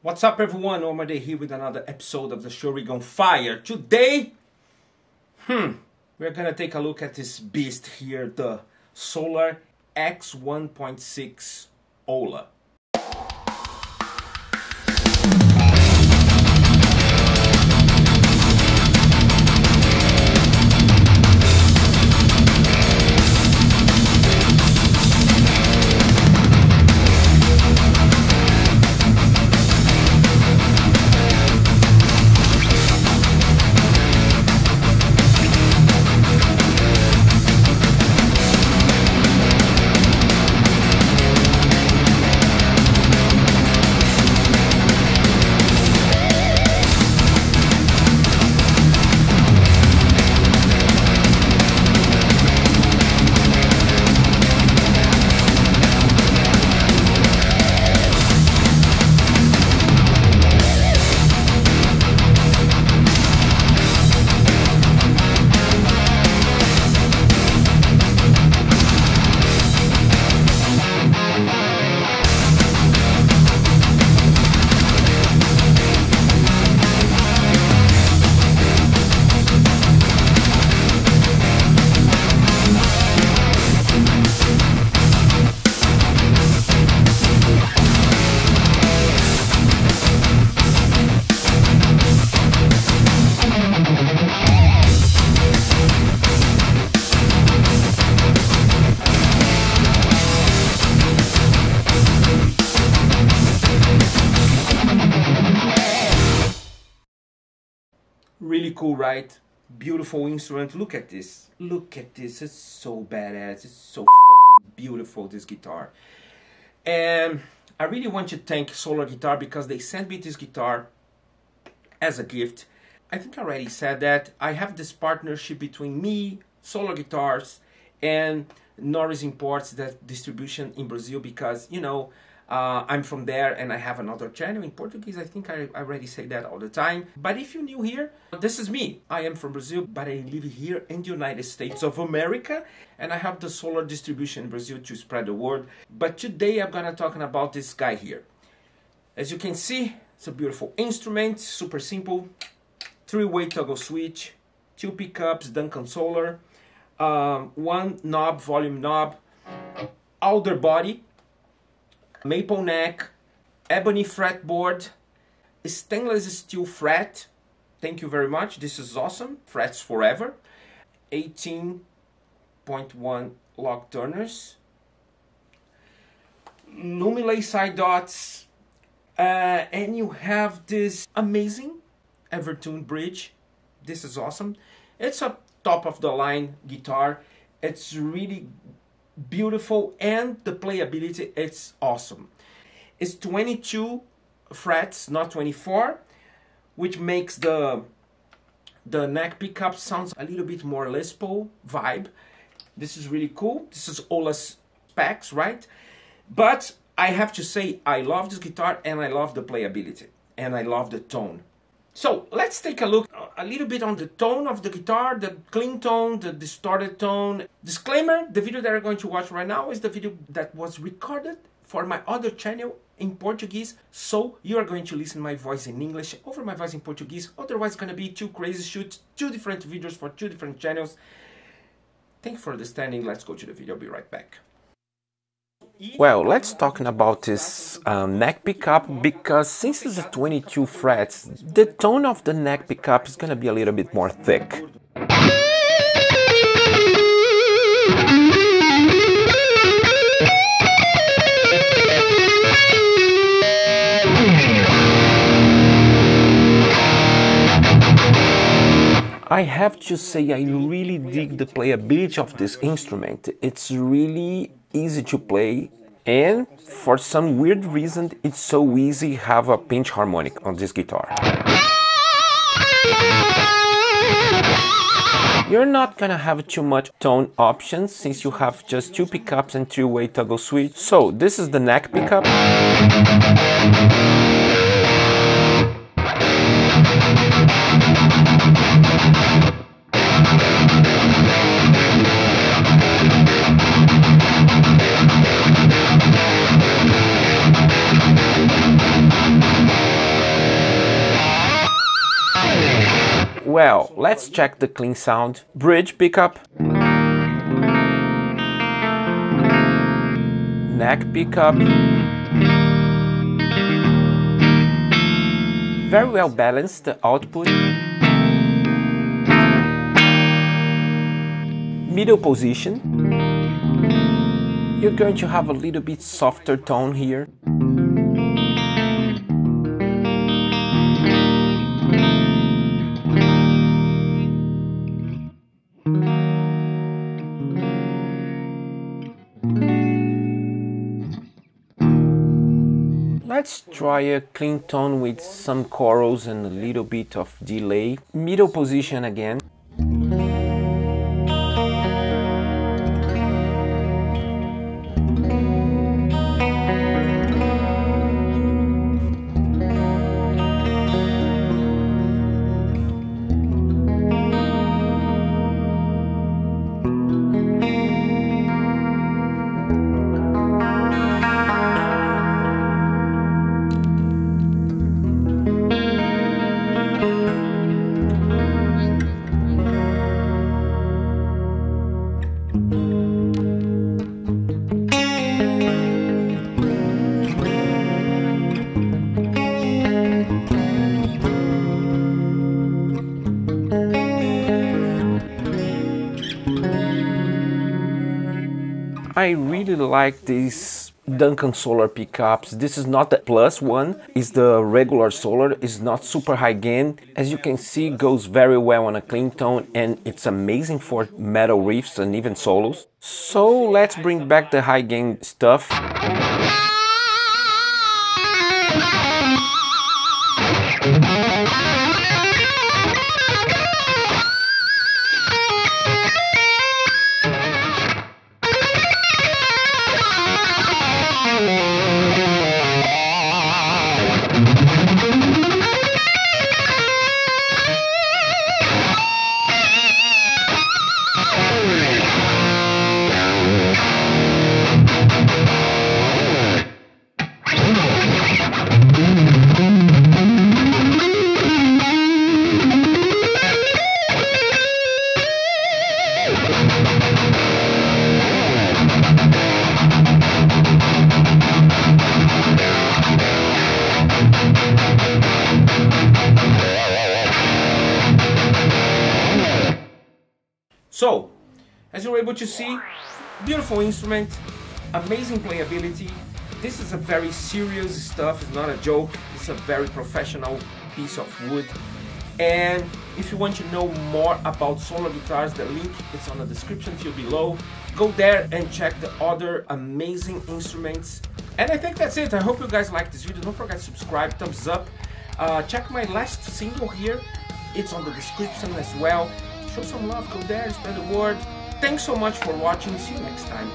What's up, everyone? Omar Day here with another episode of the show Rig on Fire. Today, hmm, we're gonna take a look at this beast here, the Solar X1.6 Ola. Really cool, right? Beautiful instrument. Look at this. Look at this. It's so badass. It's so beautiful, this guitar. And I really want to thank Solar Guitar because they sent me this guitar as a gift. I think I already said that. I have this partnership between me, Solar Guitars, and Norris Imports, that distribution in Brazil because, you know, uh, I'm from there and I have another channel in Portuguese. I think I, I already say that all the time. But if you're new here, this is me. I am from Brazil, but I live here in the United States of America. And I have the solar distribution in Brazil to spread the word. But today I'm gonna talking about this guy here. As you can see, it's a beautiful instrument, super simple. Three-way toggle switch, two pickups, Duncan Solar, um, one knob, volume knob, alder body, maple neck, ebony fretboard, stainless steel fret. Thank you very much. This is awesome. Frets forever. 18.1 lock tuners. Luminlay side dots. Uh, and you have this amazing Evertune bridge. This is awesome. It's a top of the line guitar. It's really beautiful and the playability it's awesome. It's 22 frets not 24 which makes the the neck pickup sounds a little bit more Les Paul vibe. This is really cool. This is Ola's specs right? But I have to say I love this guitar and I love the playability and I love the tone so let's take a look uh, a little bit on the tone of the guitar, the clean tone, the distorted tone. Disclaimer, the video that you're going to watch right now is the video that was recorded for my other channel in Portuguese, so you are going to listen my voice in English over my voice in Portuguese. Otherwise, it's going to be two crazy shoots, two different videos for two different channels. Thank you for understanding. Let's go to the video. I'll be right back. Well, let's talk about this um, neck pickup because since it's a 22 frets, the tone of the neck pickup is gonna be a little bit more thick. I have to say I really dig the playability of this instrument. It's really easy to play and for some weird reason it's so easy to have a pinch harmonic on this guitar. You're not gonna have too much tone options since you have just two pickups and three-way toggle switch. So this is the neck pickup. Well, let's check the clean sound. Bridge pickup. Neck pickup. Very well balanced the output. Middle position. You're going to have a little bit softer tone here. Let's try a clean tone with some chorus and a little bit of delay. Middle position again. I really like these Duncan Solar pickups. This is not the plus one, it's the regular Solar, it's not super high gain. As you can see, goes very well on a clean tone and it's amazing for metal riffs and even solos. So let's bring back the high gain stuff. So, as you're able to see, beautiful instrument, amazing playability. This is a very serious stuff, it's not a joke, it's a very professional piece of wood. And if you want to know more about solar guitars, the link is on the description field below. Go there and check the other amazing instruments. And I think that's it. I hope you guys liked this video. Don't forget to subscribe, thumbs up. Uh, check my last single here. It's on the description as well. Show some love, go there, spread the word. Thanks so much for watching. See you next time.